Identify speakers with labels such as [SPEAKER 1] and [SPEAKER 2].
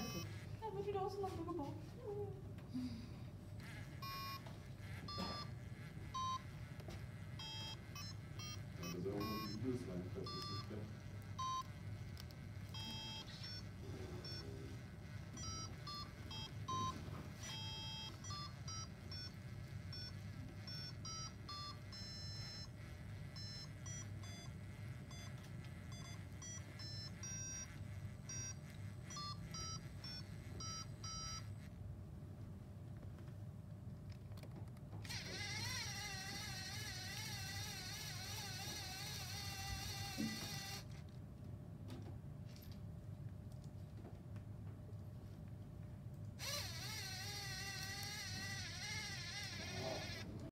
[SPEAKER 1] Internet. you know, je de Oslo nog?